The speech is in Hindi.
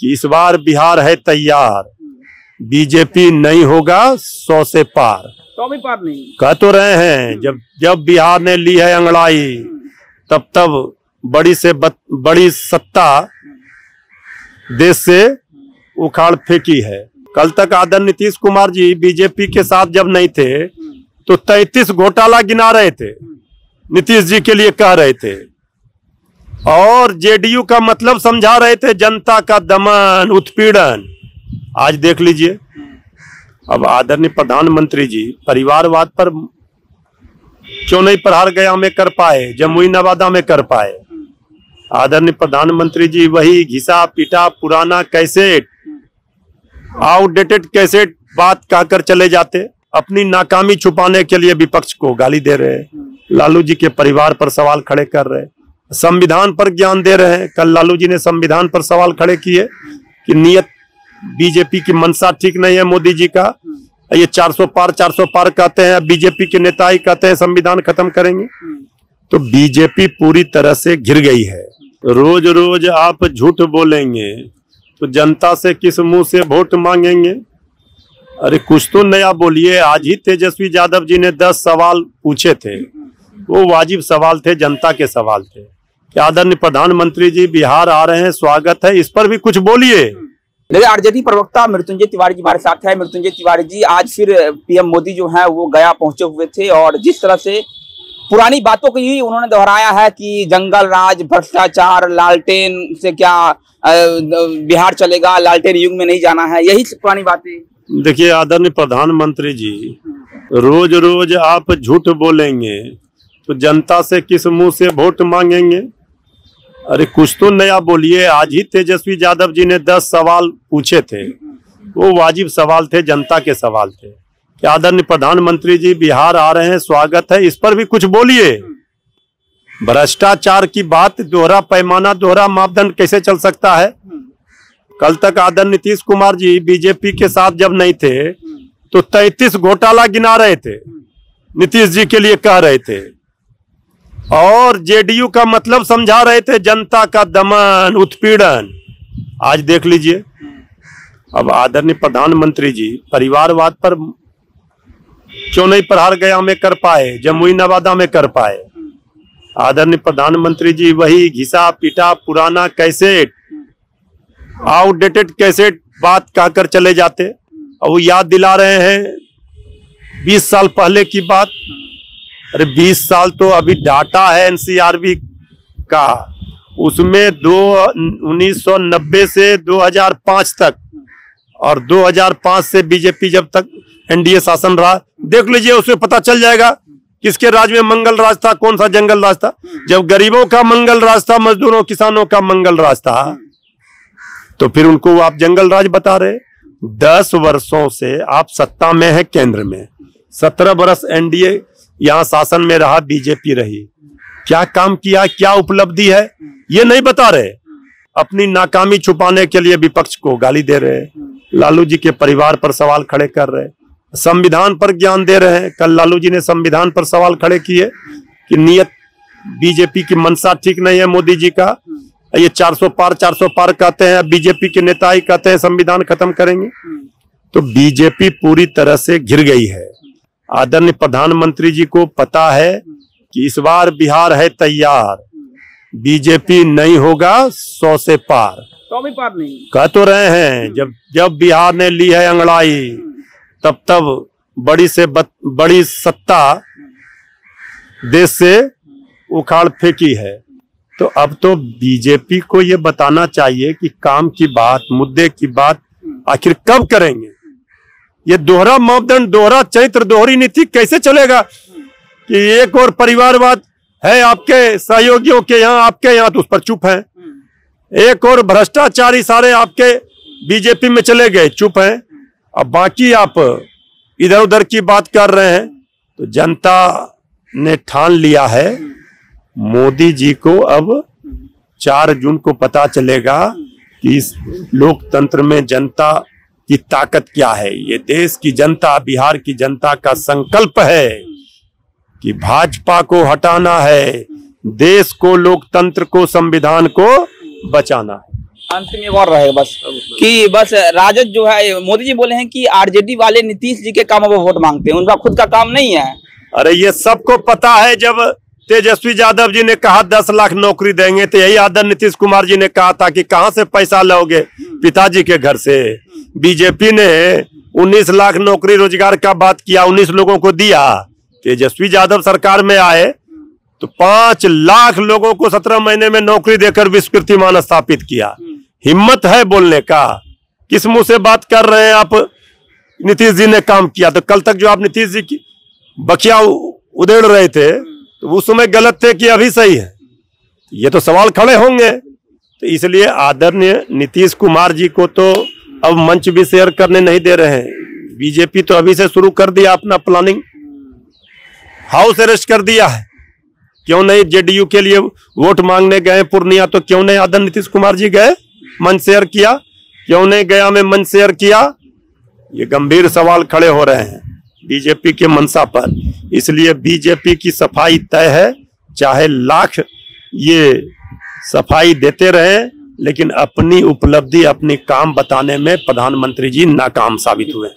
कि इस बार बिहार है तैयार। बीजेपी नहीं होगा सौ से पार। तो भी पार नहीं। कह तो रहे हैं जब जब बिहार ने ली है अंगड़ाई तब तब बड़ी से बत, बड़ी सत्ता देश से उखाड़ फेंकी है। कल तक आदर नीतीश कुमार जी बीजेपी के साथ जब नहीं थे तो तैतीस घोटाला गिना रहे थे। नीतीश जी के लिए कह रहे थे। और जेडीयू का मतलब समझा रहे थे जनता का दमन, उत्पीड़न। आज देख लीजिए। अब आदरणीय प्रधानमंत्री जी, परिवारवाद पर क्यों नहीं प्रहार गया में कर पाए? जमुई नवादा में कर पाए। आदरणीय प्रधानमंत्री जी, वही घिसा पिटा पुराना कैसेट आउटडेटेड कैसेट बात कहकर चले जाते। अपनी नाकामी छुपाने के लिए विपक्ष को गाली दे रहे। लालू जी के परिवार पर सवाल खड़े कर रहे। संविधान पर ज्ञान दे रहे हैं। कल लालू जी ने संविधान पर सवाल खड़े किए कि नियत बीजेपी की मंशा ठीक नहीं है मोदी जी का। ये 400 पार 400 पार कहते हैं बीजेपी के नेता ही कहते हैं संविधान खत्म करेंगे। तो बीजेपी पूरी तरह से घिर गई है। रोज रोज आप झूठ बोलेंगे तो जनता से किस मुँह से वोट मांगेंगे? अरे कुछ तो नया बोलिए। आज ही तेजस्वी यादव जी ने दस सवाल पूछे थे। वो वाजिब सवाल थे, जनता के सवाल थे। कि आदरणीय प्रधानमंत्री जी बिहार आ रहे हैं स्वागत है। इस पर भी कुछ बोलिए। मेरे आरजेडी प्रवक्ता मृत्युंजय तिवारी जी हमारे साथ है। मृत्युंजय तिवारी जी आज फिर पीएम मोदी जो है वो गया पहुँचे हुए थे और जिस तरह से पुरानी बातों को ही उन्होंने दोहराया है कि जंगल राज भ्रष्टाचार लालटेन से क्या बिहार चलेगा लालटेन युग में नहीं जाना है यही पुरानी बातें। देखिए आदरणीय प्रधानमंत्री जी रोज रोज आप झूठ बोलेंगे तो जनता से किस मुँह से वोट मांगेंगे? अरे कुछ तो नया बोलिए। आज ही तेजस्वी यादव जी ने दस सवाल पूछे थे। वो वाजिब सवाल थे, जनता के सवाल थे। कि आदरणीय प्रधानमंत्री जी बिहार आ रहे हैं, स्वागत है, इस पर भी कुछ बोलिए। भ्रष्टाचार की बात, दोहरा पैमाना, दोहरा मापदंड कैसे चल सकता है? कल तक आदर नीतीश कुमार जी बीजेपी के साथ जब नहीं थे तो तैतीस घोटाला गिना रहे थे। नीतीश जी के लिए कह रहे थे। और जेडीयू का मतलब समझा रहे थे जनता का दमन, उत्पीड़न। आज देख लीजिए। अब आदरणीय प्रधानमंत्री जी, परिवारवाद पर क्यों नहीं प्रहार गया में कर पाए, जमुई नवादा में कर पाए? आदरणीय प्रधानमंत्री जी, वही घिसा पिटा पुराना कैसेट आउटडेटेड कैसेट बात कहकर चले जाते। और वो याद दिला रहे हैं, बीस साल पहले की बात। अरे बीस साल तो अभी डाटा है एनसीआरबी का। उसमें दो, उन्नीस सौ नब्बे से 2005 तक और 2005 से बीजेपी जब तक एनडीए शासन रहा, देख लीजिए, उसमें पता चल जाएगा किसके राज में मंगल राज था, कौन सा जंगल राज था। जब गरीबों का मंगल राज था, मजदूरों, किसानों का मंगल राज था तो फिर उनको आप जंगल राज बता रहे दस वर्षों से आप सत्ता में है केंद्र में। सत्रह वर्ष एनडीए यहाँ शासन में रहा, बीजेपी रही। क्या काम किया, क्या उपलब्धि है, ये नहीं बता रहे। अपनी नाकामी छुपाने के लिए विपक्ष को गाली दे रहे लालू जी के परिवार पर सवाल खड़े कर रहे संविधान पर ज्ञान दे रहे हैं। कल लालू जी ने संविधान पर सवाल खड़े किए कि नियत बीजेपी की मंशा ठीक नहीं है मोदी जी का। ये 400 पार 400 पार कहते हैं बीजेपी के नेता ही कहते हैं, संविधान खत्म करेंगे। तो बीजेपी पूरी तरह से घिर गई है। आदरणीय प्रधानमंत्री जी को पता है कि इस बार बिहार है तैयार। बीजेपी नहीं होगा सौ से पार। तो भी पार नहीं। कह तो रहे हैं जब जब बिहार ने ली है अंगड़ाई तब तब बड़ी से बत, बड़ी सत्ता देश से उखाड़ फेंकी है। तो अब तो बीजेपी को ये बताना चाहिए कि काम की बात मुद्दे की बात आखिर कब करेंगे? ये दोहरा मापदंड, दोहरा चरित्र, दोहरी नीति कैसे चलेगा? कि एक और परिवारवाद है आपके सहयोगियों के यहाँ, आपके यहाँ तो उस पर चुप है। एक और भ्रष्टाचारी सारे आपके बीजेपी में चले गए, चुप हैं। अब बाकी आप इधर उधर की बात कर रहे हैं तो जनता ने ठान लिया है। मोदी जी को अब चार जून को पता चलेगा कि इस लोकतंत्र में जनता की ताकत क्या है? ये देश की जनता बिहार की जनता का संकल्प है कि भाजपा को हटाना है देश को लोकतंत्र को संविधान को बचाना है। अंत में और रहेगा बस। कि बस राजद जो है मोदी जी बोले हैं कि आरजेडी वाले नीतीश जी के काम अब वोट मांगते हैं उनका खुद का काम नहीं है। अरे ये सबको पता है जब तेजस्वी यादव जी ने कहा दस लाख नौकरी देंगे तो यही आदर नीतीश कुमार जी ने कहा था कि कहाँ से पैसा लोगे? पिताजी के घर से। बीजेपी ने उन्नीस लाख नौकरी रोज़गार का बात किया, उन्नीस लोगों को दिया। तेजस्वी यादव सरकार में आए तो पाँच लाख लोगों को सत्रह महीने में नौकरी देकर विश्व कीर्तिमान स्थापित किया। हिम्मत है बोलने का। किस मुँह से बात कर रहे हैं आप? नीतीश जी ने काम किया तो कल तक जो आप नीतीश जी की बखिया उ- उधेड़ रहे थे तो उस समय गलत थे कि अभी सही है? ये तो सवाल खड़े होंगे। तो इसलिए आदरणीय नीतीश कुमार जी को तो अब मंच भी शेयर करने नहीं दे रहे हैं। बीजेपी तो अभी से शुरू कर दिया अपना प्लानिंग हाउस अरेस्ट कर दिया है। क्यों नहीं जेडीयू के लिए वोट मांगने गए पूर्णिया तो क्यों नहीं आदर नीतीश कुमार जी गए मंच शेयर किया? क्यों नहीं गया में मंच शेयर किया? ये गंभीर सवाल खड़े हो रहे हैं बीजेपी के मंशा पर। इसलिए बीजेपी की सफ़ाई तय है। चाहे लाख ये सफ़ाई देते रहे लेकिन अपनी उपलब्धि अपनी काम बताने में प्रधानमंत्री जी नाकाम साबित हुए।